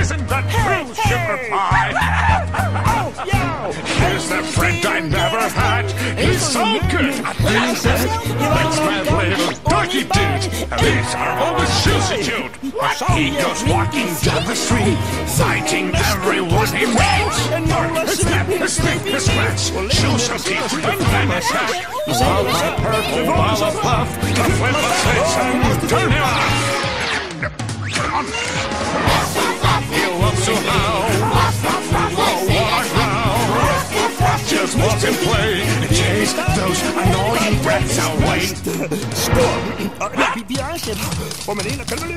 Isn't that true, sugar pie? Oh, yo! Here's the friend I never had. He's so good at things that makes my little doggy dude. These are all the shoes he goes walking down the street, fighting everyone he meets. Snap, snip, scratch, shoes some teeth, and then a sack. All my purple ball of puff, the flip a switch and turn him off. And chase those annoying brats away. Uh, nej, Björn, får man in och kan du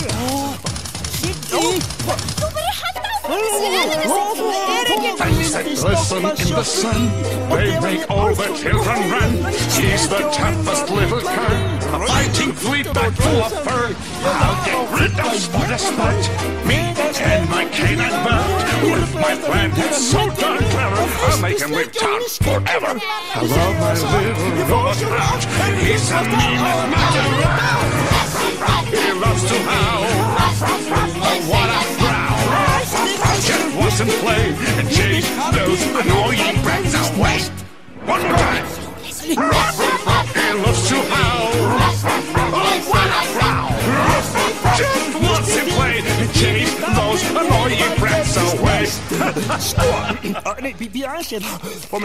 Things that glisten in the sun, they make all the children run. He's the toughest little cur, a fighting fleet back full of fur. I'll get rid of Spot Spot, me and my canine belt. With my plan, it's so make him live town forever. I love my little robot out, he's a mean and He loves to howl, oh what a growl. Just him play and chase those annoying brats away. One more time. He loves to howl. Oh, what a growl. Just him play and chase those annoying Stoor! Oh, nee, wie, wie aanzet? Voor